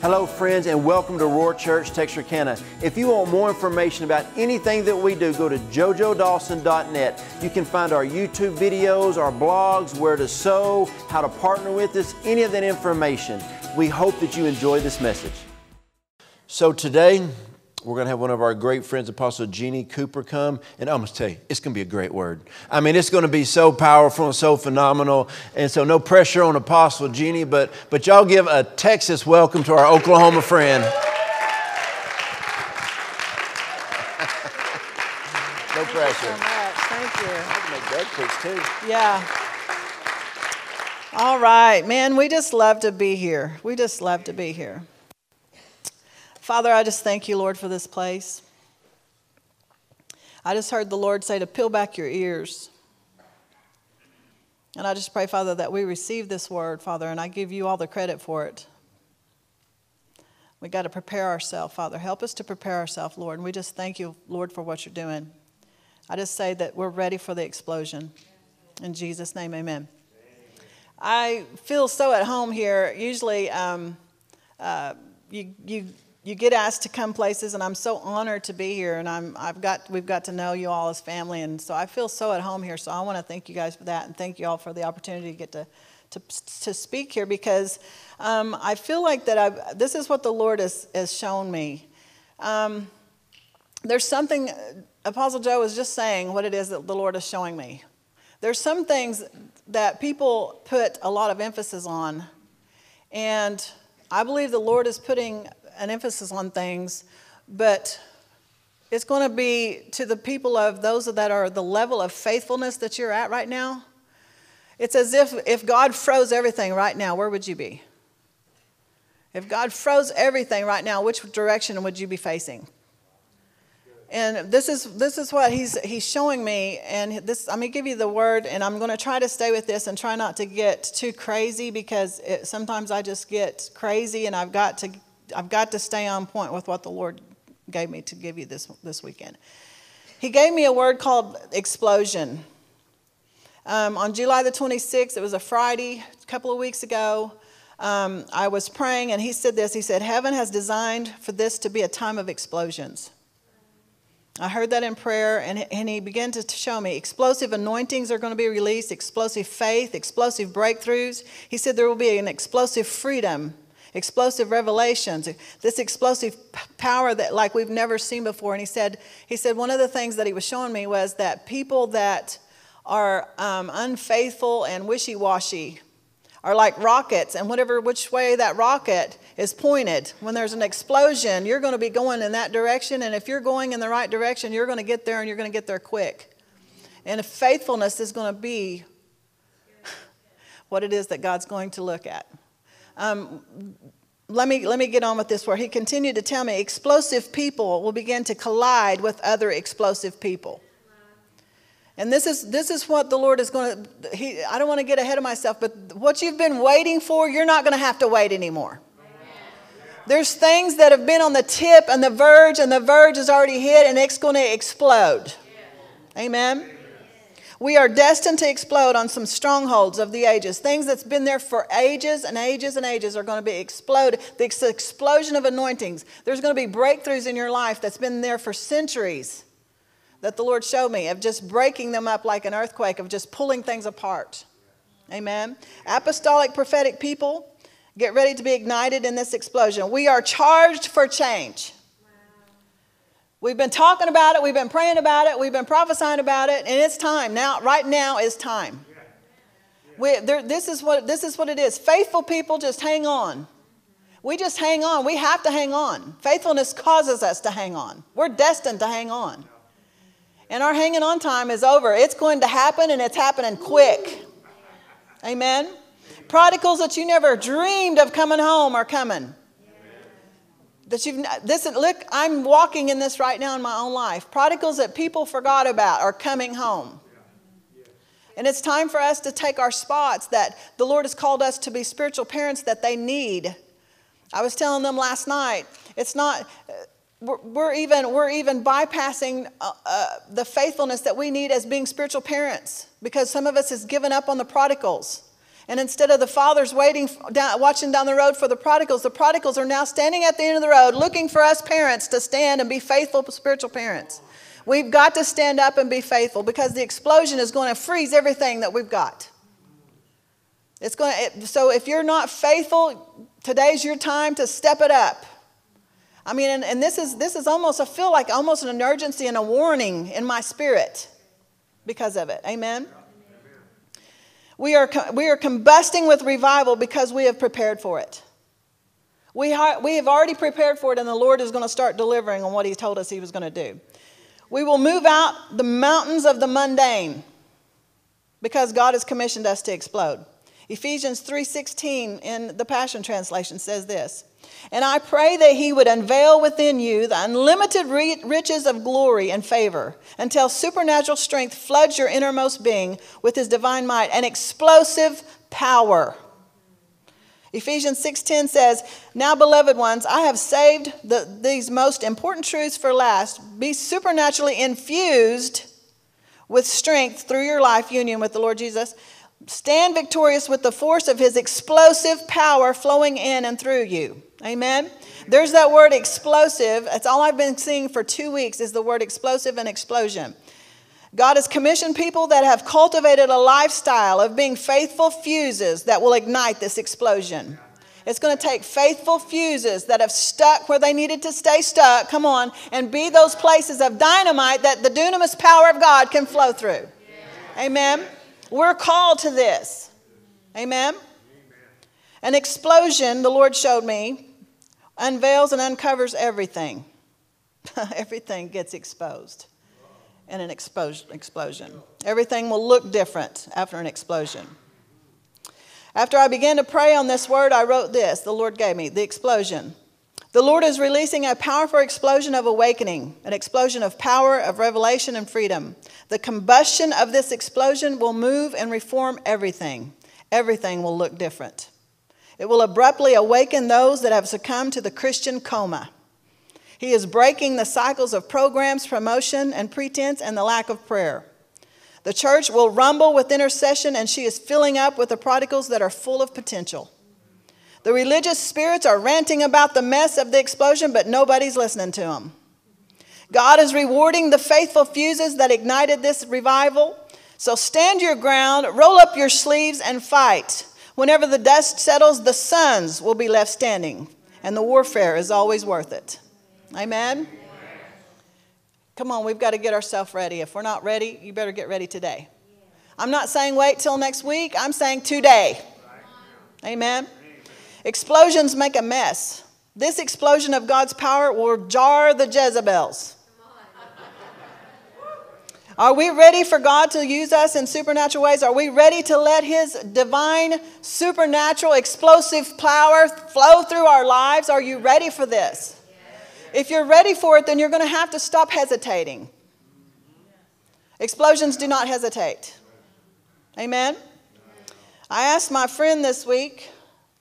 Hello, friends, and welcome to Roar Church Texarkana. If you want more information about anything that we do, go to jojodawson.net. You can find our YouTube videos, our blogs, where to sow, how to partner with us, any of that information. We hope that you enjoy this message. So, today, we're going to have one of our great friends, Apostle Jeannie Cooper, come. And I'm going to tell you, it's going to be a great word. I mean, it's going to be so powerful and so phenomenal. And so, no pressure on Apostle Jeannie, but, but y'all give a Texas welcome to our Oklahoma friend. no pressure. Thank you so much. Thank you. I can make Doug preach too. Yeah. All right, man, we just love to be here. We just love to be here. Father, I just thank you, Lord, for this place. I just heard the Lord say to peel back your ears. And I just pray, Father, that we receive this word, Father, and I give you all the credit for it. We got to prepare ourselves, Father. Help us to prepare ourselves, Lord. And we just thank you, Lord, for what you're doing. I just say that we're ready for the explosion. In Jesus' name, amen. I feel so at home here. Usually, um, uh, you, you you get asked to come places, and I'm so honored to be here. And I'm, I've got, we've got to know you all as family, and so I feel so at home here. So I want to thank you guys for that, and thank you all for the opportunity to get to, to, to speak here because um, I feel like that I've, this is what the Lord has, has shown me. Um, there's something, Apostle Joe was just saying what it is that the Lord is showing me. There's some things that people put a lot of emphasis on, and I believe the Lord is putting an emphasis on things, but it's going to be to the people of those that are the level of faithfulness that you're at right now. It's as if if God froze everything right now, where would you be? If God froze everything right now, which direction would you be facing? And this is this is what he's he's showing me. And this I'm gonna give you the word, and I'm gonna try to stay with this and try not to get too crazy because it, sometimes I just get crazy, and I've got to I've got to stay on point with what the Lord gave me to give you this, this weekend. He gave me a word called explosion. Um, on July the 26th, it was a Friday, a couple of weeks ago, um, I was praying and he said this. He said, Heaven has designed for this to be a time of explosions. I heard that in prayer, and, and he began to show me explosive anointings are going to be released, explosive faith, explosive breakthroughs. He said there will be an explosive freedom explosive revelations, this explosive power that like we've never seen before. And he said, he said one of the things that he was showing me was that people that are um, unfaithful and wishy-washy are like rockets, and whatever which way that rocket is pointed, when there's an explosion, you're going to be going in that direction. And if you're going in the right direction, you're going to get there, and you're going to get there quick. And faithfulness is going to be what it is that God's going to look at. Um, let me, let me get on with this where he continued to tell me explosive people will begin to collide with other explosive people. And this is, this is what the Lord is going to, he, I don't want to get ahead of myself, but what you've been waiting for, you're not going to have to wait anymore. There's things that have been on the tip and the verge, and the verge is already hit, and it's going to explode. Amen. We are destined to explode on some strongholds of the ages. Things that's been there for ages and ages and ages are going to be exploded. The explosion of anointings. There's going to be breakthroughs in your life that's been there for centuries that the Lord showed me of just breaking them up like an earthquake, of just pulling things apart. Amen. Apostolic prophetic people, get ready to be ignited in this explosion. We are charged for change. We've been talking about it, we've been praying about it, we've been prophesying about it, and it's time. Now, right now is time. We, there, this, is what, this is what it is. Faithful people just hang on. We just hang on. We have to hang on. Faithfulness causes us to hang on. We're destined to hang on. And our hanging on time is over. It's going to happen and it's happening quick. Amen. Prodigals that you never dreamed of coming home are coming that you've this look i'm walking in this right now in my own life. Prodigals that people forgot about are coming home. And it's time for us to take our spots that the lord has called us to be spiritual parents that they need. I was telling them last night it's not we're, we're even we're even bypassing uh, uh, the faithfulness that we need as being spiritual parents because some of us has given up on the prodigals And instead of the fathers waiting, down, watching down the road for the prodigals, the prodigals are now standing at the end of the road looking for us parents to stand and be faithful spiritual parents. We've got to stand up and be faithful because the explosion is going to freeze everything that we've got. It's going to, so if you're not faithful, today's your time to step it up. I mean, and, and this is this is almost I feel like almost an urgency and a warning in my spirit because of it. Amen. We are, we are combusting with revival because we have prepared for it. We, ha- we have already prepared for it, and the Lord is going to start delivering on what He told us He was going to do. We will move out the mountains of the mundane because God has commissioned us to explode. Ephesians 3:16 in the Passion Translation says this. And I pray that he would unveil within you the unlimited riches of glory and favor until supernatural strength floods your innermost being with his divine might and explosive power. Ephesians 6:10 says, "Now beloved ones, I have saved the, these most important truths for last. Be supernaturally infused with strength through your life union with the Lord Jesus." Stand victorious with the force of his explosive power flowing in and through you. Amen. There's that word explosive. That's all I've been seeing for two weeks is the word explosive and explosion. God has commissioned people that have cultivated a lifestyle of being faithful fuses that will ignite this explosion. It's going to take faithful fuses that have stuck where they needed to stay stuck, come on, and be those places of dynamite that the dunamis power of God can flow through. Amen. We're called to this. Amen? An explosion, the Lord showed me, unveils and uncovers everything. everything gets exposed in an explosion. Everything will look different after an explosion. After I began to pray on this word, I wrote this the Lord gave me the explosion. The Lord is releasing a powerful explosion of awakening, an explosion of power, of revelation, and freedom. The combustion of this explosion will move and reform everything. Everything will look different. It will abruptly awaken those that have succumbed to the Christian coma. He is breaking the cycles of programs, promotion, and pretense, and the lack of prayer. The church will rumble with intercession, and she is filling up with the prodigals that are full of potential. The religious spirits are ranting about the mess of the explosion, but nobody's listening to them. God is rewarding the faithful fuses that ignited this revival. So stand your ground, roll up your sleeves, and fight. Whenever the dust settles, the sons will be left standing, and the warfare is always worth it. Amen? Come on, we've got to get ourselves ready. If we're not ready, you better get ready today. I'm not saying wait till next week, I'm saying today. Amen? Explosions make a mess. This explosion of God's power will jar the Jezebels. Are we ready for God to use us in supernatural ways? Are we ready to let His divine, supernatural, explosive power flow through our lives? Are you ready for this? If you're ready for it, then you're going to have to stop hesitating. Explosions do not hesitate. Amen? I asked my friend this week,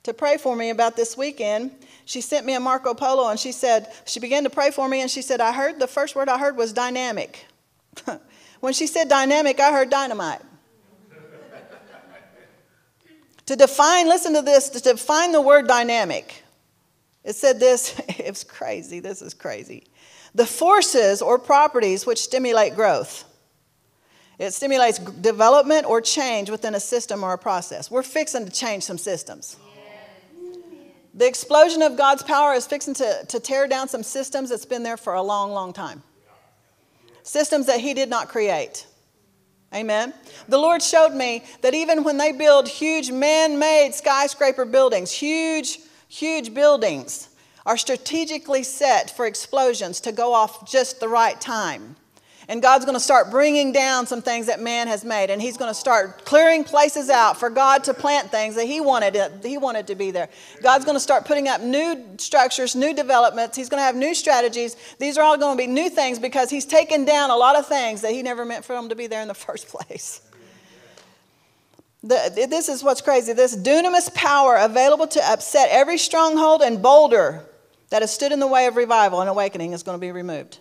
to pray for me about this weekend, she sent me a Marco Polo and she said, she began to pray for me and she said, I heard the first word I heard was dynamic. when she said dynamic, I heard dynamite. to define, listen to this, to define the word dynamic, it said this, it's crazy, this is crazy. The forces or properties which stimulate growth. It stimulates development or change within a system or a process. We're fixing to change some systems. The explosion of God's power is fixing to, to tear down some systems that's been there for a long, long time. Systems that He did not create. Amen. The Lord showed me that even when they build huge man made skyscraper buildings, huge, huge buildings are strategically set for explosions to go off just the right time. And God's going to start bringing down some things that man has made. And He's going to start clearing places out for God to plant things that He wanted, he wanted to be there. God's going to start putting up new structures, new developments. He's going to have new strategies. These are all going to be new things because He's taken down a lot of things that He never meant for them to be there in the first place. The, this is what's crazy. This dunamis power available to upset every stronghold and boulder that has stood in the way of revival and awakening is going to be removed.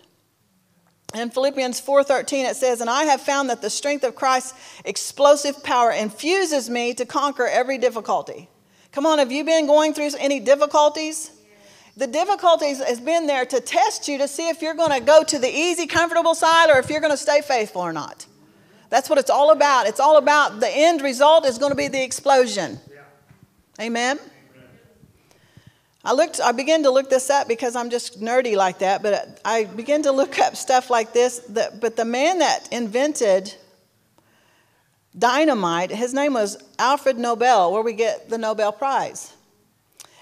In Philippians 4:13 it says, "And I have found that the strength of Christ's explosive power infuses me to conquer every difficulty." Come on, have you been going through any difficulties? The difficulties has been there to test you to see if you're going to go to the easy, comfortable side or if you're going to stay faithful or not. That's what it's all about. It's all about the end result is going to be the explosion. Amen. I looked I began to look this up because I'm just nerdy like that, but I began to look up stuff like this, but the man that invented dynamite, his name was Alfred Nobel, where we get the Nobel Prize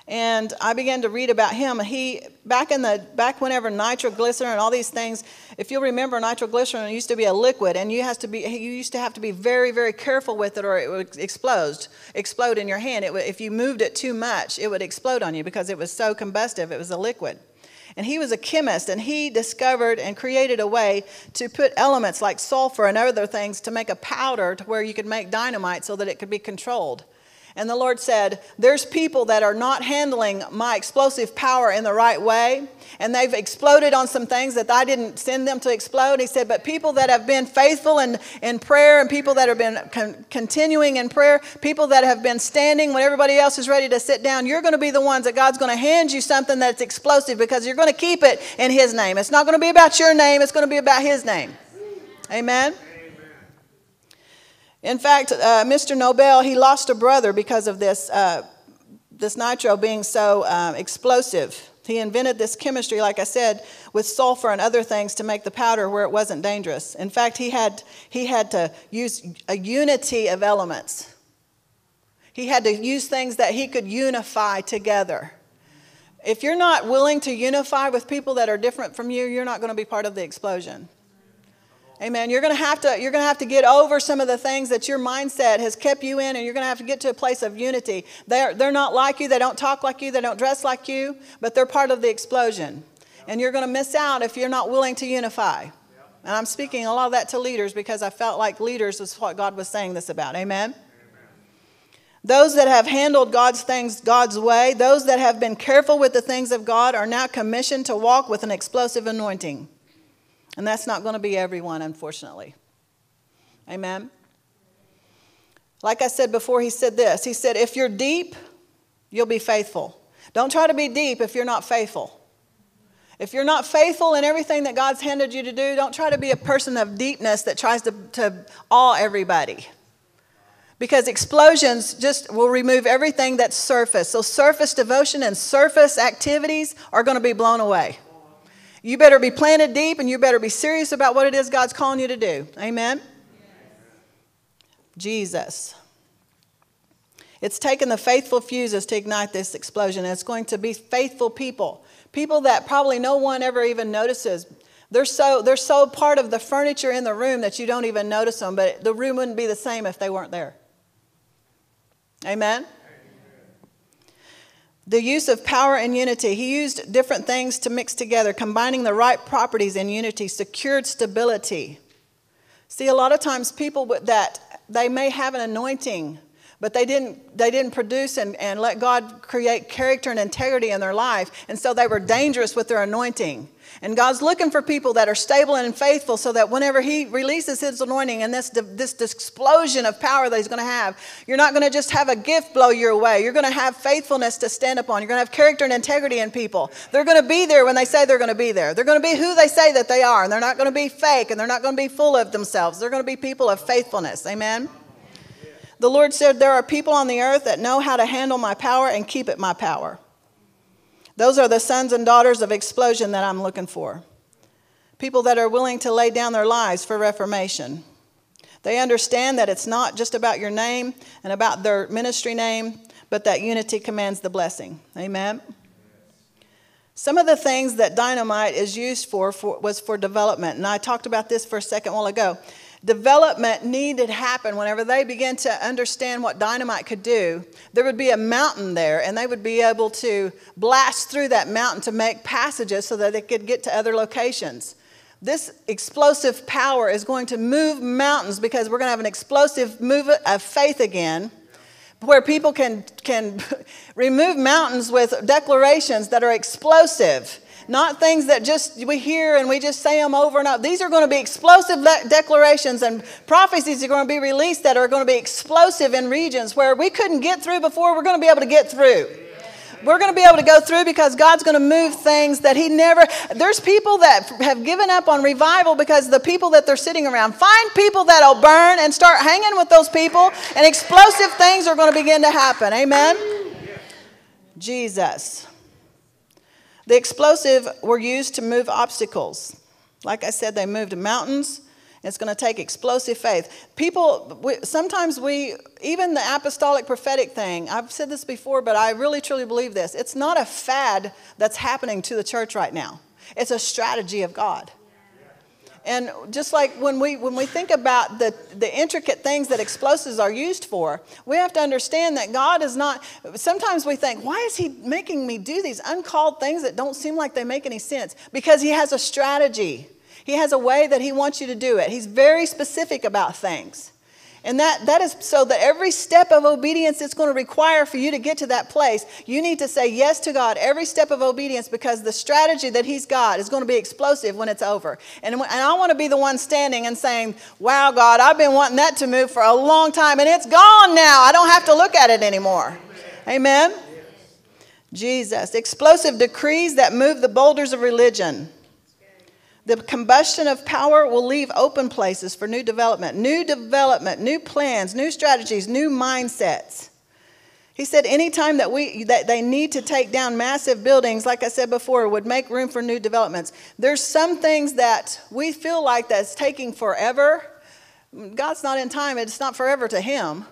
and I began to read about him. He back in the back whenever nitroglycerin and all these things, if you'll remember, nitroglycerin used to be a liquid, and you has to be you used to have to be very very careful with it, or it would explode explode in your hand. It would, if you moved it too much, it would explode on you because it was so combustive. It was a liquid. And he was a chemist, and he discovered and created a way to put elements like sulfur and other things to make a powder to where you could make dynamite so that it could be controlled. And the Lord said, There's people that are not handling my explosive power in the right way, and they've exploded on some things that I didn't send them to explode. He said, But people that have been faithful in, in prayer, and people that have been con- continuing in prayer, people that have been standing when everybody else is ready to sit down, you're going to be the ones that God's going to hand you something that's explosive because you're going to keep it in His name. It's not going to be about your name, it's going to be about His name. Amen. In fact, uh, Mr. Nobel, he lost a brother because of this, uh, this nitro being so um, explosive. He invented this chemistry, like I said, with sulfur and other things to make the powder where it wasn't dangerous. In fact, he had, he had to use a unity of elements. He had to use things that he could unify together. If you're not willing to unify with people that are different from you, you're not going to be part of the explosion. Amen. You're going to have to you're going to have to get over some of the things that your mindset has kept you in and you're going to have to get to a place of unity. They're they're not like you, they don't talk like you, they don't dress like you, but they're part of the explosion. And you're going to miss out if you're not willing to unify. And I'm speaking a lot of that to leaders because I felt like leaders was what God was saying this about. Amen. Those that have handled God's things God's way, those that have been careful with the things of God, are now commissioned to walk with an explosive anointing. And that's not going to be everyone, unfortunately. Amen. Like I said before, he said this He said, If you're deep, you'll be faithful. Don't try to be deep if you're not faithful. If you're not faithful in everything that God's handed you to do, don't try to be a person of deepness that tries to, to awe everybody. Because explosions just will remove everything that's surface. So, surface devotion and surface activities are going to be blown away. You better be planted deep and you better be serious about what it is God's calling you to do. Amen? Jesus. It's taken the faithful fuses to ignite this explosion, it's going to be faithful people. People that probably no one ever even notices. They're so, they're so part of the furniture in the room that you don't even notice them, but the room wouldn't be the same if they weren't there. Amen? The use of power and unity. He used different things to mix together, combining the right properties in unity, secured stability. See, a lot of times people that they may have an anointing, but they didn't, they didn't produce and, and let God create character and integrity in their life, and so they were dangerous with their anointing. And God's looking for people that are stable and faithful so that whenever He releases His anointing and this, this, explosion of power that He's going to have, you're not going to just have a gift blow your way. You're going to have faithfulness to stand upon. You're going to have character and integrity in people. They're going to be there when they say they're going to be there. They're going to be who they say that they are, and they're not going to be fake, and they're not going to be full of themselves. They're going to be people of faithfulness. Amen? The Lord said, There are people on the earth that know how to handle my power and keep it my power. Those are the sons and daughters of explosion that I'm looking for. People that are willing to lay down their lives for reformation. They understand that it's not just about your name and about their ministry name, but that unity commands the blessing. Amen. Some of the things that dynamite is used for, for was for development, and I talked about this for a second while ago development needed happen. Whenever they began to understand what dynamite could do there would be a mountain there and they would be able to blast through that mountain to make passages so that they could get to other locations. This explosive power is going to move mountains because we're going to have an explosive move of faith again where people can, can remove mountains with declarations that are explosive not things that just we hear and we just say them over and over. These are going to be explosive declarations and prophecies are going to be released that are going to be explosive in regions where we couldn't get through before. We're going to be able to get through. We're going to be able to go through because God's going to move things that He never. There's people that have given up on revival because the people that they're sitting around. Find people that'll burn and start hanging with those people, and explosive things are going to begin to happen. Amen? Jesus. The explosive were used to move obstacles. Like I said, they moved mountains. It's going to take explosive faith. People, we, sometimes we, even the apostolic prophetic thing, I've said this before, but I really truly believe this. It's not a fad that's happening to the church right now, it's a strategy of God. And just like when we, when we think about the, the intricate things that explosives are used for, we have to understand that God is not, sometimes we think, why is He making me do these uncalled things that don't seem like they make any sense? Because He has a strategy. He has a way that He wants you to do it. He's very specific about things. And that, that is so that every step of obedience it's going to require for you to get to that place, you need to say yes to God every step of obedience because the strategy that He's got is going to be explosive when it's over. And, and I want to be the one standing and saying, Wow, God, I've been wanting that to move for a long time and it's gone now. I don't have to look at it anymore. Amen? Jesus. Explosive decrees that move the boulders of religion. The combustion of power will leave open places for new development, new development, new plans, new strategies, new mindsets. He said anytime that we that they need to take down massive buildings, like I said before, would make room for new developments. There's some things that we feel like that's taking forever. God's not in time, it's not forever to him.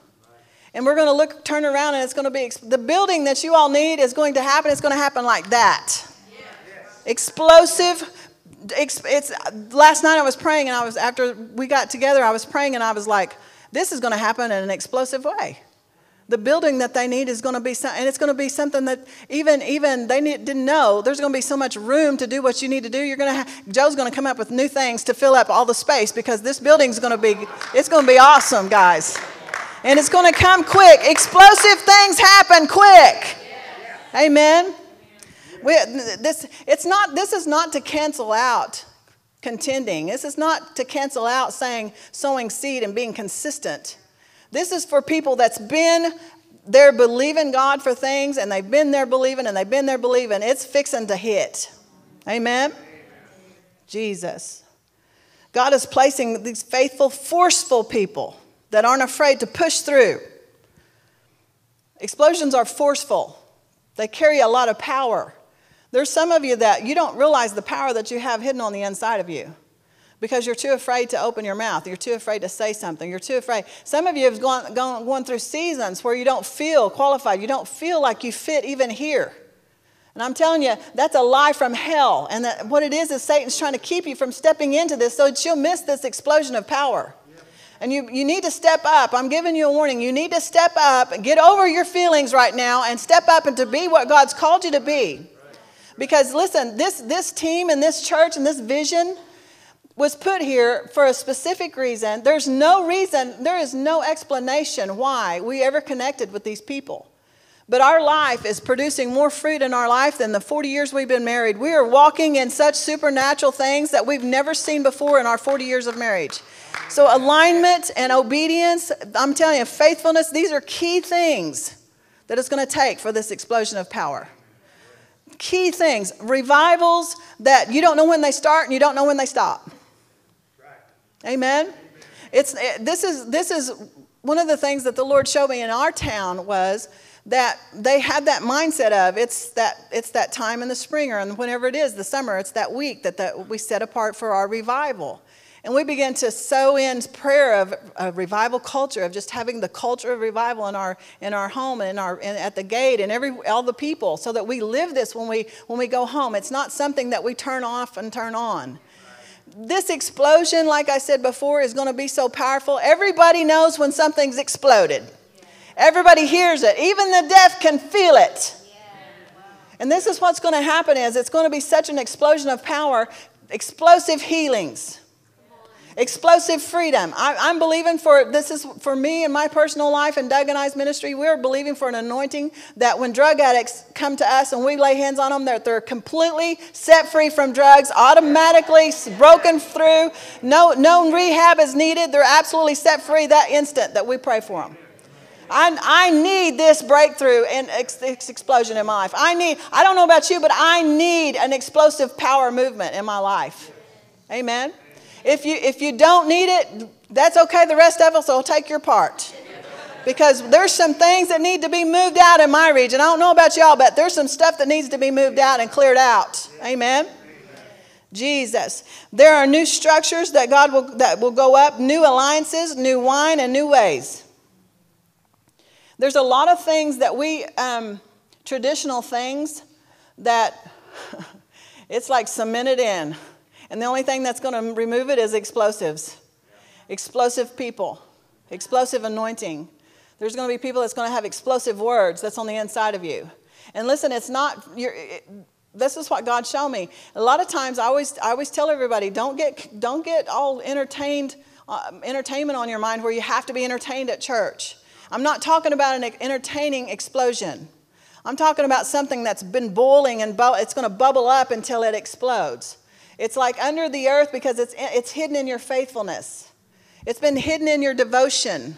And we're going to look turn around and it's going to be the building that you all need is going to happen, it's going to happen like that. Explosive it's, last night I was praying and I was after we got together I was praying and I was like this is going to happen in an explosive way. The building that they need is going to be some, and it's going to be something that even even they need, didn't know. There's going to be so much room to do what you need to do. You're going to Joe's going to come up with new things to fill up all the space because this building's going to be it's going to be awesome, guys. And it's going to come quick. Explosive things happen quick. Amen. We, this, it's not, this is not to cancel out contending. This is not to cancel out saying sowing seed and being consistent. This is for people that's been there believing God for things and they've been there believing and they've been there believing. It's fixing to hit. Amen? Jesus. God is placing these faithful, forceful people that aren't afraid to push through. Explosions are forceful, they carry a lot of power. There's some of you that you don't realize the power that you have hidden on the inside of you because you're too afraid to open your mouth. You're too afraid to say something. You're too afraid. Some of you have gone, gone, gone through seasons where you don't feel qualified. You don't feel like you fit even here. And I'm telling you, that's a lie from hell. And that what it is is Satan's trying to keep you from stepping into this so that you'll miss this explosion of power. And you, you need to step up. I'm giving you a warning. You need to step up and get over your feelings right now and step up and to be what God's called you to be. Because listen, this, this team and this church and this vision was put here for a specific reason. There's no reason, there is no explanation why we ever connected with these people. But our life is producing more fruit in our life than the 40 years we've been married. We are walking in such supernatural things that we've never seen before in our 40 years of marriage. So, alignment and obedience, I'm telling you, faithfulness, these are key things that it's going to take for this explosion of power key things revivals that you don't know when they start and you don't know when they stop. Right. Amen. Amen. It's it, this is this is one of the things that the Lord showed me in our town was that they had that mindset of it's that it's that time in the spring or whenever it is the summer it's that week that, that we set apart for our revival and we began to sow in prayer of a revival culture, of just having the culture of revival in our, in our home and in our, at the gate and every, all the people so that we live this when we, when we go home. It's not something that we turn off and turn on. This explosion, like I said before, is going to be so powerful. Everybody knows when something's exploded. Everybody hears it. Even the deaf can feel it. And this is what's going to happen is it's going to be such an explosion of power, explosive healings Explosive freedom. I, am believing for this is for me in my personal life and Doug and I's ministry. We're believing for an anointing that when drug addicts come to us and we lay hands on them, that they're completely set free from drugs, automatically broken through. No, no rehab is needed. They're absolutely set free that instant that we pray for them. I, I need this breakthrough and ex- explosion in my life. I need, I don't know about you, but I need an explosive power movement in my life. Amen. If you, if you don't need it, that's okay. The rest of us will take your part. Because there's some things that need to be moved out in my region. I don't know about y'all, but there's some stuff that needs to be moved out and cleared out. Amen. Jesus. There are new structures that God will that will go up, new alliances, new wine, and new ways. There's a lot of things that we um, traditional things that it's like cemented in. And the only thing that's going to remove it is explosives. Explosive people, explosive anointing. There's going to be people that's going to have explosive words that's on the inside of you. And listen, it's not, it, this is what God showed me. A lot of times I always, I always tell everybody don't get, don't get all entertained, uh, entertainment on your mind where you have to be entertained at church. I'm not talking about an entertaining explosion. I'm talking about something that's been boiling and it's going to bubble up until it explodes. It's like under the earth because it's, it's hidden in your faithfulness. It's been hidden in your devotion.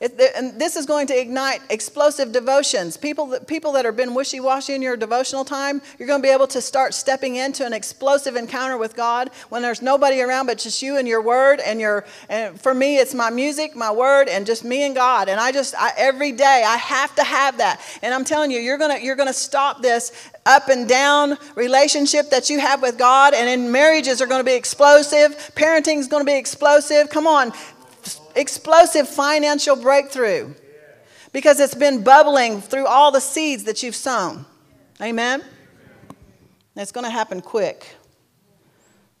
And this is going to ignite explosive devotions. People that, people that have been wishy washy in your devotional time, you're going to be able to start stepping into an explosive encounter with God when there's nobody around but just you and your word. And, your, and for me, it's my music, my word, and just me and God. And I just, I, every day, I have to have that. And I'm telling you, you're going to, you're going to stop this up and down relationship that you have with God. And in marriages are going to be explosive, parenting is going to be explosive. Come on, explosive financial breakthrough because it's been bubbling through all the seeds that you've sown. Amen? It's going to happen quick.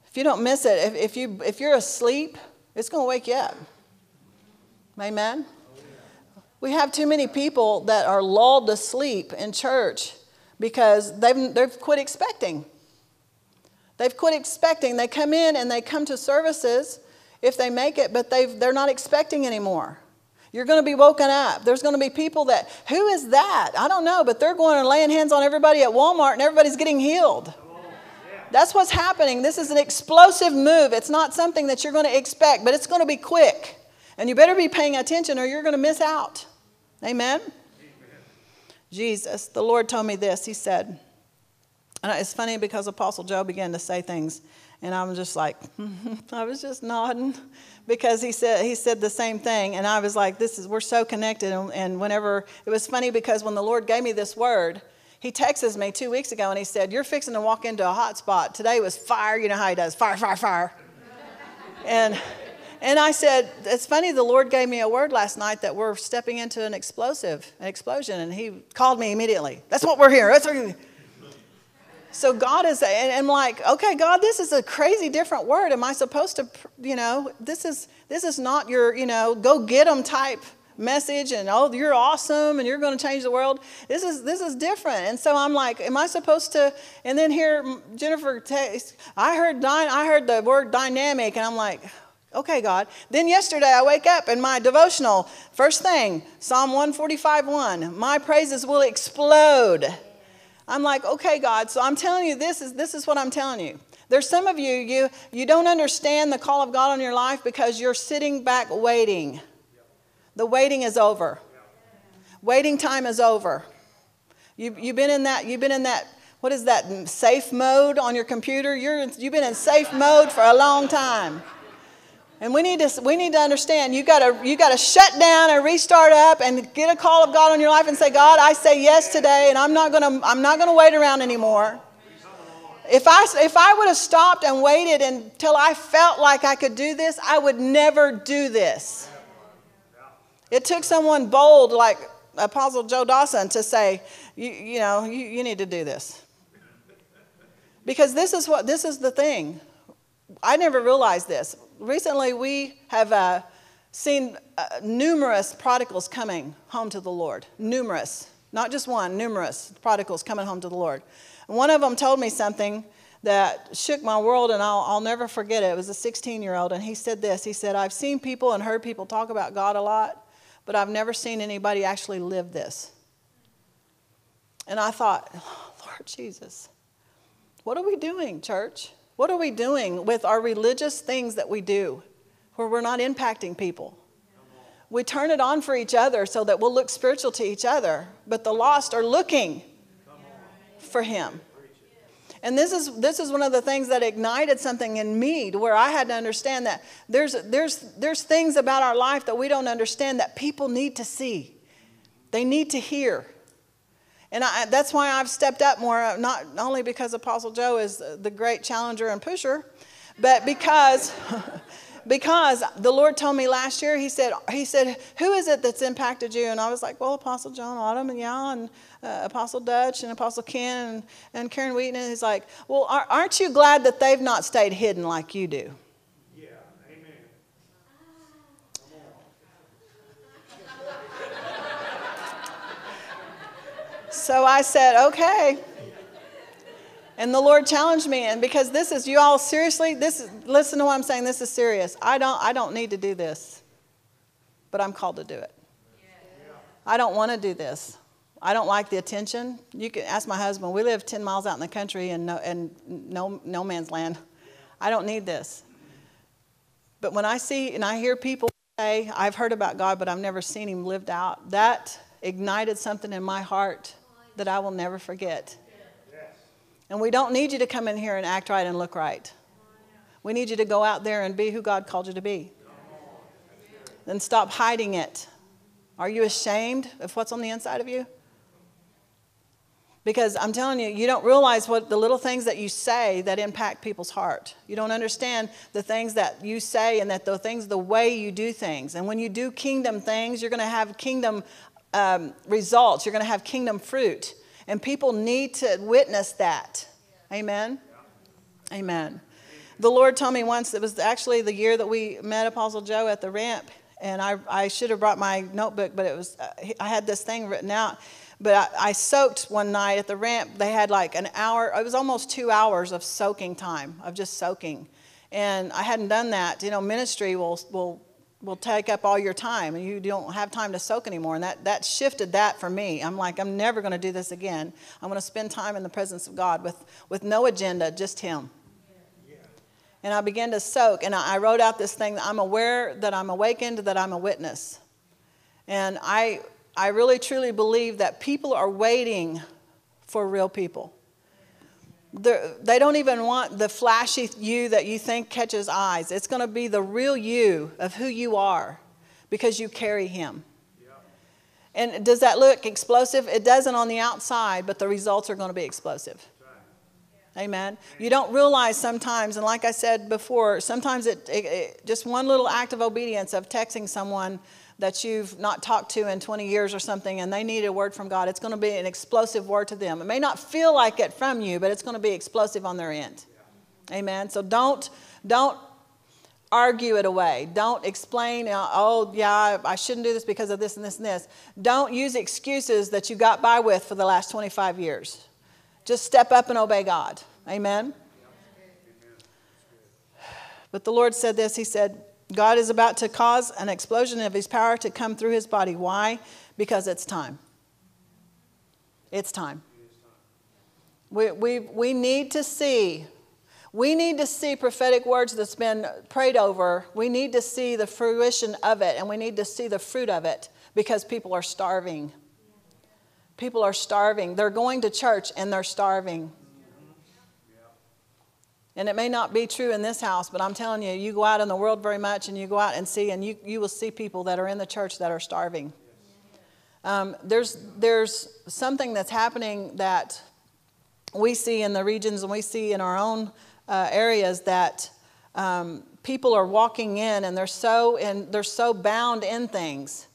If you don't miss it, if, if, you, if you're asleep, it's going to wake you up. Amen? We have too many people that are lulled to sleep in church because they've, they've quit expecting. They've quit expecting. They come in and they come to services if they make it, but they've, they're not expecting anymore. You're going to be woken up. There's going to be people that, who is that? I don't know, but they're going and laying hands on everybody at Walmart and everybody's getting healed. That's what's happening. This is an explosive move. It's not something that you're going to expect, but it's going to be quick. And you better be paying attention or you're going to miss out. Amen? Amen? Jesus, the Lord told me this. He said, and it's funny because Apostle Joe began to say things and I'm just like, I was just nodding because he said he said the same thing, and I was like, this is we're so connected. And, and whenever it was funny because when the Lord gave me this word, he texted me two weeks ago and he said, "You're fixing to walk into a hot spot. Today was fire. You know how he does, fire, fire, fire." and and I said, "It's funny. The Lord gave me a word last night that we're stepping into an explosive, an explosion." And he called me immediately. That's what we're here. That's what so God is, and I'm like, okay, God, this is a crazy different word. Am I supposed to, you know, this is this is not your, you know, go get them type message and oh you're awesome and you're going to change the world. This is this is different. And so i'm like am i supposed to and then here jennifer i heard i heard the word dynamic and i'm like okay god. Then yesterday i wake up in my devotional first thing psalm 145 1 my praises will explode I'm like, okay, God, so I'm telling you this is this is what I'm telling you. There's some of you, you you don't understand the call of God on your life because you're sitting back waiting. The waiting is over. Waiting time is over. You, you've been in that, you've been in that, what is that, safe mode on your computer? You're, you've been in safe mode for a long time. And we need to, we need to understand you got to you got to shut down and restart up and get a call of God on your life and say, God, I say yes today, and I'm not going to I'm not to wait around anymore. If I, if I would have stopped and waited until I felt like I could do this, I would never do this. It took someone bold like Apostle Joe Dawson to say, you, you know, you, you need to do this. Because this is what this is the thing. I never realized this recently we have uh, seen uh, numerous prodigals coming home to the Lord. Numerous. Not just one, numerous prodigals coming home to the Lord. And one of them told me something that shook my world, and I'll, I'll never forget it. It was a 16 year old, and he said this He said, I've seen people and heard people talk about God a lot, but I've never seen anybody actually live this. And I thought, oh, Lord Jesus, what are we doing, church? What are we doing with our religious things that we do where we're not impacting people? We turn it on for each other so that we'll look spiritual to each other, but the lost are looking for Him. And this is, this is one of the things that ignited something in me to where I had to understand that there's, there's, there's things about our life that we don't understand that people need to see, they need to hear. And I, that's why I've stepped up more, not only because Apostle Joe is the great challenger and pusher, but because. because the Lord told me last year, He said, He said, Who is it that's impacted you? And I was like, Well, Apostle John Autumn and yeah, and uh, Apostle Dutch and Apostle Ken and, and Karen Wheaton. And he's like, Well, aren't you glad that they've not stayed hidden like you do? So I said, Okay. And the Lord challenged me, and because this is you all seriously, this is listen to what I'm saying. This is serious. I don't I don't need to do this, but I'm called to do it. I don't want to do this. I don't like the attention. You can ask my husband. We live 10 miles out in the country and no, and no, no man's land. I don't need this. But when I see and I hear people say, I've heard about God, but I've never seen him lived out, that ignited something in my heart that I will never forget. And we don't need you to come in here and act right and look right. We need you to go out there and be who God called you to be. Then stop hiding it. Are you ashamed of what's on the inside of you? Because I'm telling you, you don't realize what the little things that you say that impact people's heart. You don't understand the things that you say and that the things, the way you do things. And when you do kingdom things, you're going to have kingdom um, results, you're going to have kingdom fruit. And people need to witness that. Amen? Amen. The Lord told me once, it was actually the year that we met Apostle Joe at the ramp, and I, I should have brought my notebook, but it was, uh, I had this thing written out. But I, I, soaked one night at the ramp. They had like an hour, it was almost two hours of soaking time, of just soaking. And I hadn't done that. You know, ministry will, will, will take up all your time and you don't have time to soak anymore. And that, that shifted that for me. I'm like, I'm never going to do this again. I'm going to spend time in the presence of God with, with no agenda, just Him. And I began to soak, and I wrote out this thing I'm aware that I'm awakened, that I'm a witness. And I I really truly believe that people are waiting for real people. They're, do not even want the flashy you that you think catches eyes. It's going to be the real you of who you are because you carry Him. Yeah. And does that look explosive? It doesn't on the outside, but the results are going to be explosive. Amen. You don't realize sometimes, and like I said before, sometimes it, it, it, just one little act of obedience of texting someone that you've not talked to in 20 years or something and they need a word from God, it's going to be an explosive word to them. It may not feel like it from you, but it's going to be explosive on their end. Amen. So don't don't argue it away. Don't explain, uh, oh, yeah, I shouldn't do this because of this and this and this. Don't use excuses that you got by with for the last 25 years. Just step up and obey God. Amen. But the Lord said this He said, God is about to cause an explosion of his power to come through his body. Why? Because it's time. It's time. We, we, we need to see. We need to see prophetic words that's been prayed over. We need to see the fruition of it, and we need to see the fruit of it because people are starving. People are starving. They're going to church and they're starving. And it may not be true in this house, but I'm telling you, you go out in the world very much and you go out and see, and you, you will see people that are in the church that are starving. Um, there's, there's something that's happening that we see in the regions and we see in our own uh, areas that um, people are walking in and they're so, in, they're so bound in things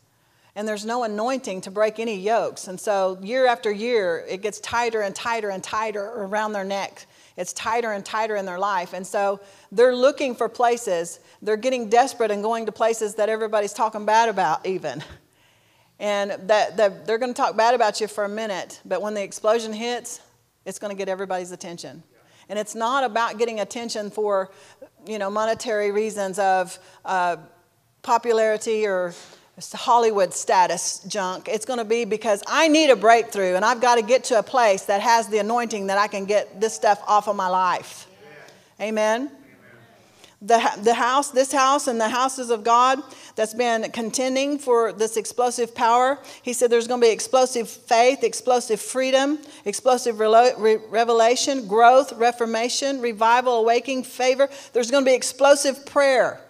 and there's no anointing to break any yokes. And so, year after year, it gets tighter and tighter and tighter around their neck it's tighter and tighter in their life. And so they're looking for places. They're getting desperate and going to places that everybody's talking bad about, even. And that, that they're going to talk bad about you for a minute, but when the explosion hits, it's going to get everybody's attention. And it's not about getting attention for, you know, monetary reasons of uh, popularity or Hollywood status junk. It's going to be because I need a breakthrough and I've got to get to a place that has the anointing that I can get this stuff off of my life. Amen. Amen. The, the house, this house, and the houses of God that's been contending for this explosive power. He said there's going to be explosive faith, explosive freedom, explosive re- revelation, growth, reformation, revival, awakening, favor. There's going to be explosive prayer.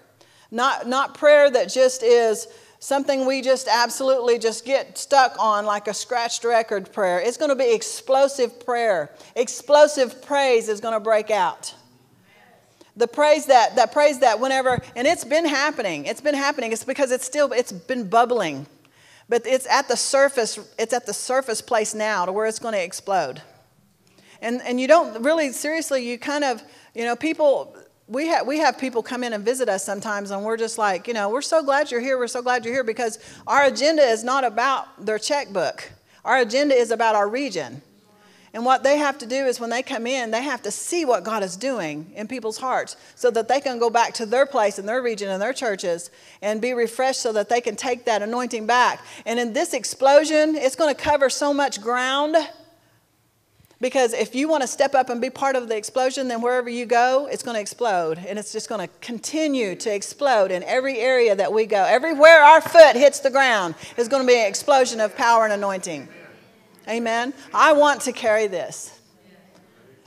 Not, not prayer that just is something we just absolutely just get stuck on like a scratched record prayer. It's going to be explosive prayer. Explosive praise is going to break out. The praise that, that praise that whenever, and it's been happening. It's been happening. It's because it's still, it's been bubbling. But it's at the surface, it's at the surface place now to where it's going to explode. And, and you don't really, seriously, you kind of, you know, people, we have, we have people come in and visit us sometimes, and we're just like, you know, we're so glad you're here. We're so glad you're here because our agenda is not about their checkbook. Our agenda is about our region. And what they have to do is when they come in, they have to see what God is doing in people's hearts so that they can go back to their place in their region and their churches and be refreshed so that they can take that anointing back. And in this explosion, it's going to cover so much ground because if you want to step up and be part of the explosion, then wherever you go, it's going to explode. And it's just going to continue to explode in every area that we go. Everywhere our foot hits the ground is going to be an explosion of power and anointing. Amen. I want to carry this.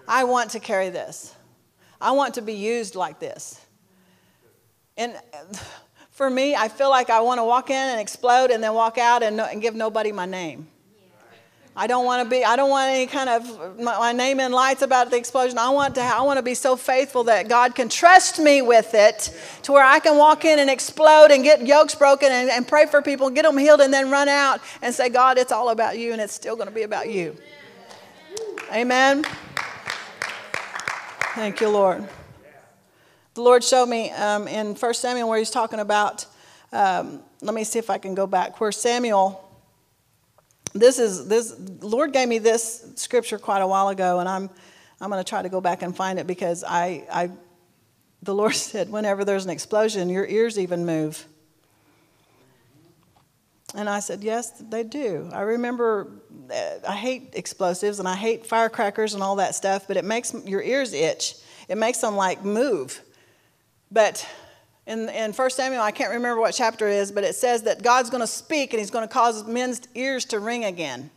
I want to carry this. I want to be used like this. And for me, I feel like I want to walk in and explode and then walk out and, no, and give nobody my name. I don't want to be, I don't want any kind of my, my, name in lights about the explosion. I want to, I want to be so faithful that God can trust me with it to where I can walk in and explode and get yokes broken and, and pray for people and get them healed and then run out and say, God, it's all about you and it's still going to be about you. Amen. Thank you, Lord. The Lord showed me um, in 1 Samuel where he's talking about, um, let me see if I can go back, where Samuel this is this Lord gave me this scripture quite a while ago, and I'm I'm going to try to go back and find it because I, I the Lord said whenever there's an explosion, your ears even move. And I said, yes, they do. I remember uh, I hate explosives and I hate firecrackers and all that stuff, but it makes your ears itch. It makes them like move. But in, in 1 Samuel, I can't remember what chapter it is, but it says that God's going to speak and he's going to cause men's ears to ring again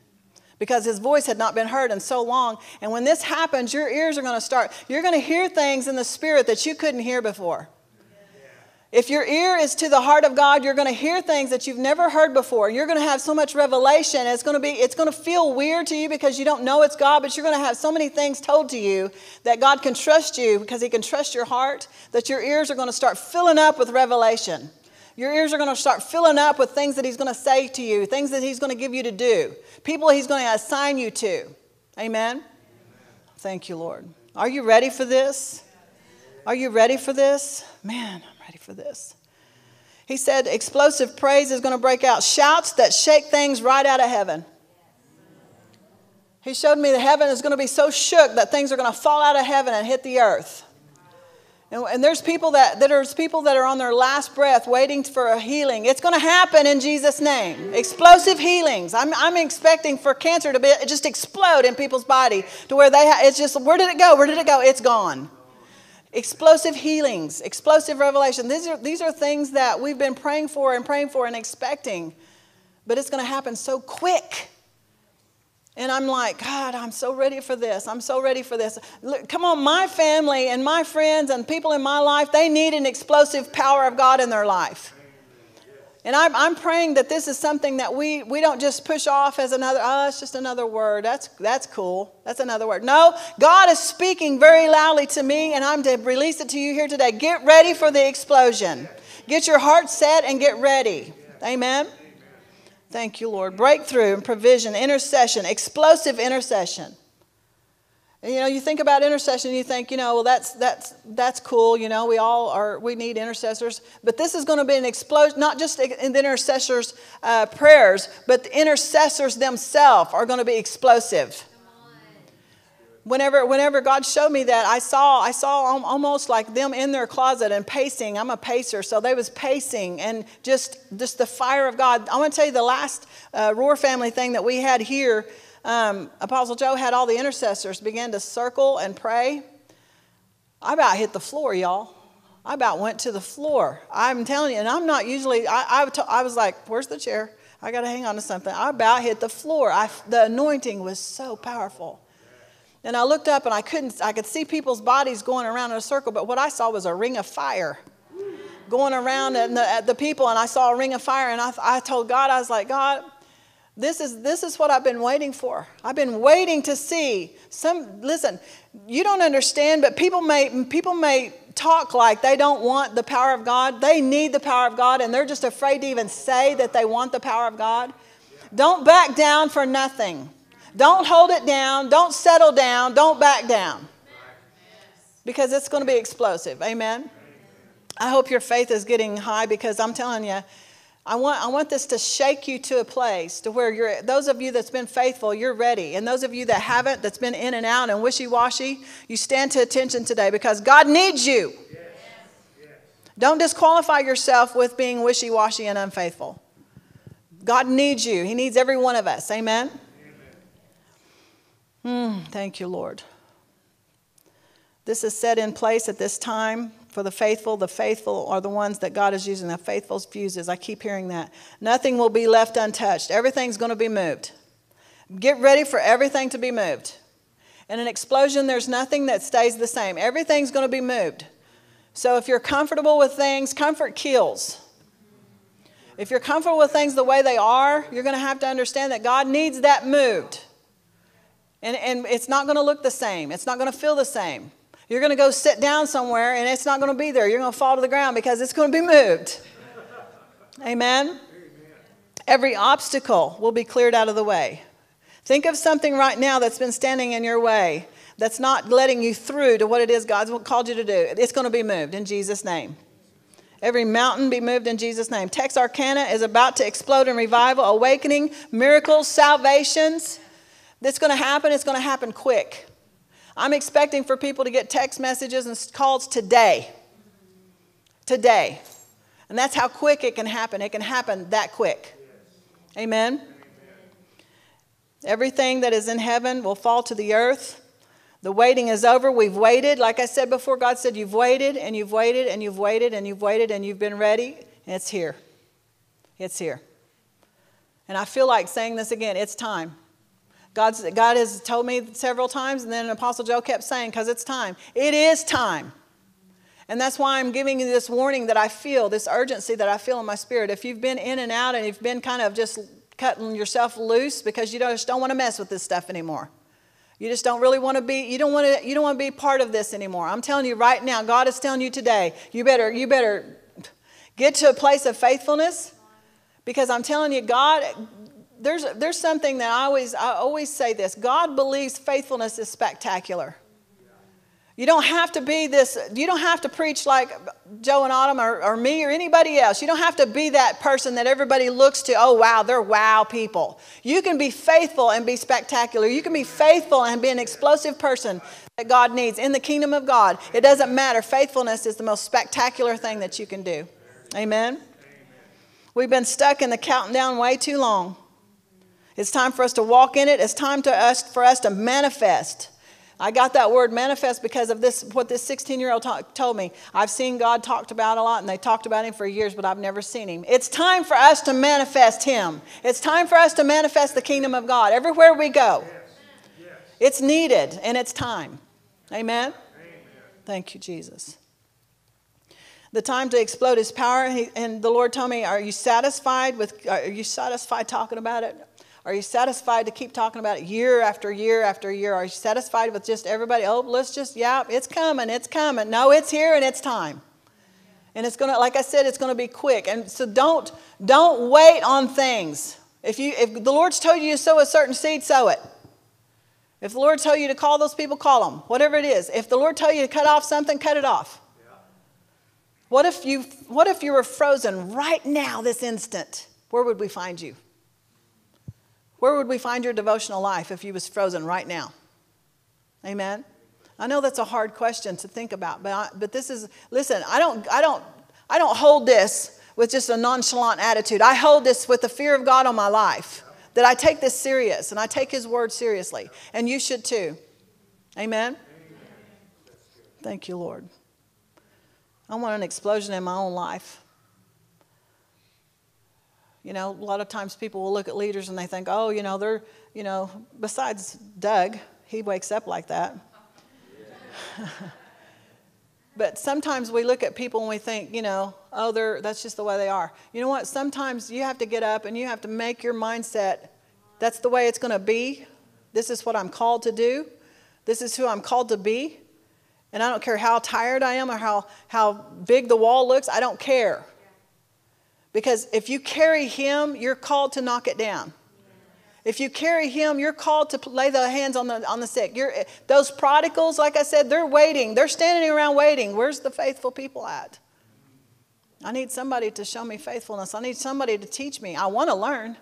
because his voice had not been heard in so long. And when this happens, your ears are going to start, you're going to hear things in the spirit that you couldn't hear before. If your ear is to the heart of God, you're going to hear things that you've never heard before. You're going to have so much revelation. It's going to be it's going to feel weird to you because you don't know it's God, but you're going to have so many things told to you that God can trust you because he can trust your heart that your ears are going to start filling up with revelation. Your ears are going to start filling up with things that he's going to say to you, things that he's going to give you to do, people he's going to assign you to. Amen. Amen. Thank you, Lord. Are you ready for this? Are you ready for this? Man, ready for this. He said, explosive praise is going to break out, shouts that shake things right out of heaven. He showed me the heaven is going to be so shook that things are going to fall out of heaven and hit the earth. And, and there's people that, that there's people that are on their last breath waiting for a healing. It's going to happen in Jesus' name. Explosive healings. I'm, I'm expecting for cancer to be, just explode in people's body to where they, ha- it's just, where did it go? Where did it go? It's gone. Explosive healings, explosive revelation. These are, these are things that we've been praying for and praying for and expecting, but it's going to happen so quick. And I'm like, God, I'm so ready for this. I'm so ready for this. Look, come on, my family and my friends and people in my life, they need an explosive power of God in their life. And I'm, I'm praying that this is something that we, we don't just push off as another, oh, it's just another word. That's, that's cool. That's another word. No, God is speaking very loudly to me, and I'm to release it to you here today. Get ready for the explosion. Get your heart set and get ready. Amen. Thank you, Lord. Breakthrough and provision, intercession, explosive intercession. You know, you think about intercession, you think, you know, well, that's that's that's cool. You know, we all are. We need intercessors, but this is going to be an explosion. Not just in the intercessors' uh, prayers, but the intercessors themselves are going to be explosive. whenever whenever God showed me that, I saw I saw almost like them in their closet and pacing. I'm a pacer, so they was pacing and just just the fire of God. I want to tell you the last uh, Roar family thing that we had here. Um, Apostle Joe had all the intercessors begin to circle and pray. I about hit the floor, y'all. I about went to the floor. I'm telling you, and I'm not usually. I I, I was like, "Where's the chair? I got to hang on to something." I about hit the floor. I, the anointing was so powerful. And I looked up and I couldn't, I could see people's bodies going around in a circle, but what I saw was a ring of fire going around at the, at the people, and I saw a ring of fire. And I, I told God, I was like, God, this is, this is what I've been waiting for. I've been waiting to see some, listen, you don't understand, but people may, people may talk like they don't want the power of God. They need the power of God, and they're just afraid to even say that they want the power of God. Don't back down for nothing. Don't hold it down. Don't settle down. Don't back down. Because it's going to be explosive. Amen. I hope your faith is getting high because I'm telling you, I want, I want this to shake you to a place to where you're, those of you that's been faithful, you're ready. And those of you that haven't, that's been in and out and wishy washy, you stand to attention today because God needs you. Yes. Don't disqualify yourself with being wishy washy and unfaithful. God needs you, He needs every one of us. Amen. Mm, thank you, Lord. This is set in place at this time for the faithful. The faithful are the ones that God is using. The faithful's fuses. I keep hearing that. Nothing will be left untouched. Everything's going to be moved. Get ready for everything to be moved. In an explosion, there's nothing that stays the same. Everything's going to be moved. So if you're comfortable with things, comfort kills. If you're comfortable with things the way they are, you're going to have to understand that God needs that moved. And, and it's not going to look the same, it's not going to feel the same. You're going to go sit down somewhere and it's not going to be there. You're going to fall to the ground because it's going to be moved. Amen? Every obstacle will be cleared out of the way. Think of something right now that's been standing in your way that's not letting you through to what it is God's called you to do. It's going to be moved in Jesus' name. Every mountain be moved in Jesus' name. Texarkana is about to explode in revival, awakening, miracles, salvations that's going to happen, it's going to happen quick. I'm expecting for people to get text messages and calls today. Today. And that's how quick it can happen. It can happen that quick. Amen. Everything that is in heaven will fall to the earth. The waiting is over. We've waited. Like I said before, God said, You've waited and you've waited and you've waited and you've waited and you've been ready. And it's here. It's here. And I feel like saying this again it's time. God's, God has told me several times, and then Apostle Joe kept saying, because it's time. It is time. And that's why I'm giving you this warning that I feel, this urgency that I feel in my spirit. If you've been in and out and you've been kind of just cutting yourself loose because you just don't want to mess with this stuff anymore. You just don't really want to be, you don't want to, you don't want to be part of this anymore. I'm telling you right now, God is telling you today, you better, you better get to a place of faithfulness because I'm telling you, God, there's, there's something that I always, I always say this God believes faithfulness is spectacular. You don't have to be this, you don't have to preach like Joe and Autumn or, or, me or anybody else. You don't have to be that person that everybody looks to, oh, wow, they're wow people. You can be faithful and be spectacular. You can be faithful and be an explosive person that God needs in the kingdom of God. It doesn't matter. Faithfulness is the most spectacular thing that you can do. Amen? We've been stuck in the counting down way too long. It's time for us to walk in it. It's time to us, for us to manifest. I got that word manifest because of this, what this 16 year old told me. I've seen God talked about a lot, and they talked about him for years, but I've never seen him. It's time for us to manifest him. It's time for us to manifest the kingdom of God everywhere we go. Yes. Yes. It's needed, and it's time. Amen? Amen? Thank you, Jesus. The time to explode his power, and the Lord told me, Are you satisfied with, are you satisfied talking about it? Are you satisfied to keep talking about it year after year after year? Are you satisfied with just everybody? Oh, let's just, yeah, it's coming, it's coming. No, it's here and it's time. And it's gonna, like I said, it's gonna be quick. And so don't don't wait on things. If you if the Lord's told you to sow a certain seed, sow it. If the Lord told you to call those people, call them. Whatever it is. If the Lord told you to cut off something, cut it off. What if you what if you were frozen right now, this instant? Where would we find you? Where would we find your devotional life if you was frozen right now? Amen. I know that's a hard question to think about, but, I, but this is, listen, I don't, I, don't, I don't hold this with just a nonchalant attitude. I hold this with the fear of God on my life, that I take this serious and I take His word seriously. And you should too. Amen? Amen. Thank you, Lord. I want an explosion in my own life. You know, a lot of times people will look at leaders and they think, oh, you know, they're, you know, besides Doug, he wakes up like that. but sometimes we look at people and we think, you know, oh, they're, that's just the way they are. You know what? Sometimes you have to get up and you have to make your mindset that's the way it's going to be. This is what I'm called to do. This is who I'm called to be. And I don't care how tired I am or how, how big the wall looks, I don't care. Because if you carry Him, you're called to knock it down. If you carry him, you're called to lay the hands on the, on the sick. You're, those prodigals, like I said, they're waiting. They're standing around waiting. Where's the faithful people at? I need somebody to show me faithfulness. I need somebody to teach me. I want to learn.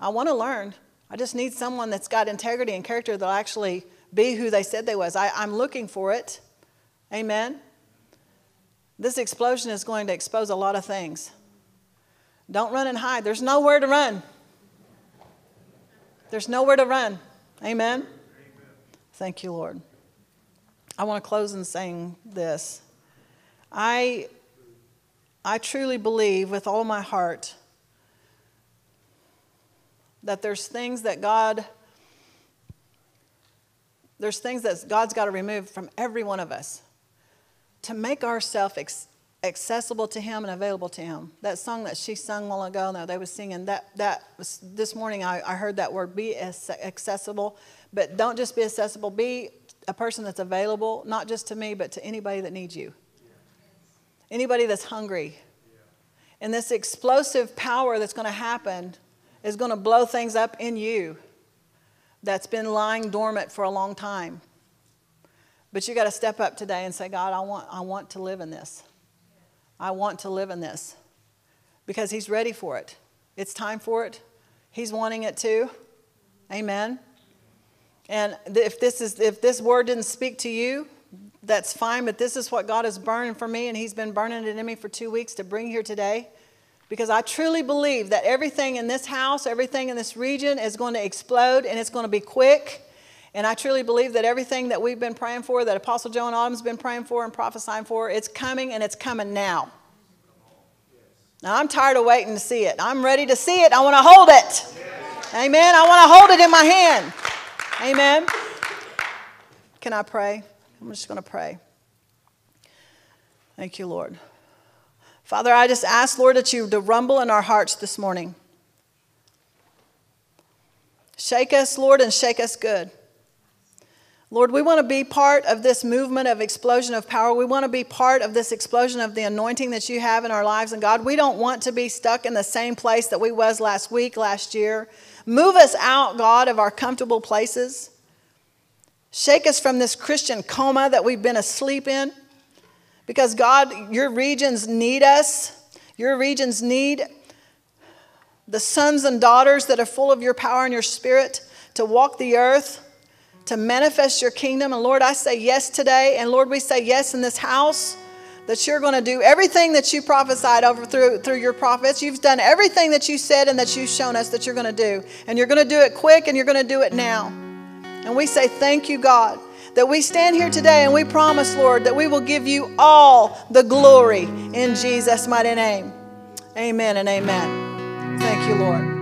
I want to learn. I just need someone that's got integrity and character that'll actually be who they said they was. I, I'm looking for it. Amen. This explosion is going to expose a lot of things. Don't run and hide. There's nowhere to run. There's nowhere to run. Amen? Amen. Thank you, Lord. I want to close in saying this. I, I truly believe with all my heart that there's things that God there's things that God's got to remove from every one of us to make ourselves accessible to him and available to him. That song that she sung while ago, no, they was singing that that was this morning I, I heard that word be accessible, but don't just be accessible, be a person that's available, not just to me, but to anybody that needs you. Anybody that's hungry. And this explosive power that's going to happen is going to blow things up in you that's been lying dormant for a long time. But you got to step up today and say, God, I want, I want to live in this. I want to live in this because He's ready for it. It's time for it. He's wanting it too. Amen. And if this is if this word didn't speak to you, that's fine. But this is what God is burning for me, and He's been burning it in me for two weeks to bring here today. Because I truly believe that everything in this house, everything in this region is going to explode and it's going to be quick. And I truly believe that everything that we've been praying for, that Apostle Joe and Autumn's been praying for and prophesying for, it's coming and it's coming now. Now, I'm tired of waiting to see it. I'm ready to see it. I want to hold it. Amen. I want to hold it in my hand. Amen. Can I pray? I'm just going to pray. Thank you, Lord. Father, I just ask, Lord, that you to rumble in our hearts this morning. Shake us, Lord, and shake us good. Lord, we want to be part of this movement of explosion of power. We want to be part of this explosion of the anointing that you have in our lives. And God, we don't want to be stuck in the same place that we was last week, last year. Move us out, God, of our comfortable places. Shake us from this Christian coma that we've been asleep in. Because God, your regions need us. Your regions need the sons and daughters that are full of your power and your spirit to walk the earth to manifest your kingdom. And Lord, I say yes today. And Lord, we say yes in this house that you're going to do everything that you prophesied over through, through your prophets. You've done everything that you said and that you've shown us that you're going to do. And you're going to do it quick and you're going to do it now. And we say, Thank you, God, that we stand here today and we promise, Lord, that we will give you all the glory in Jesus' mighty name. Amen and amen. Thank you, Lord.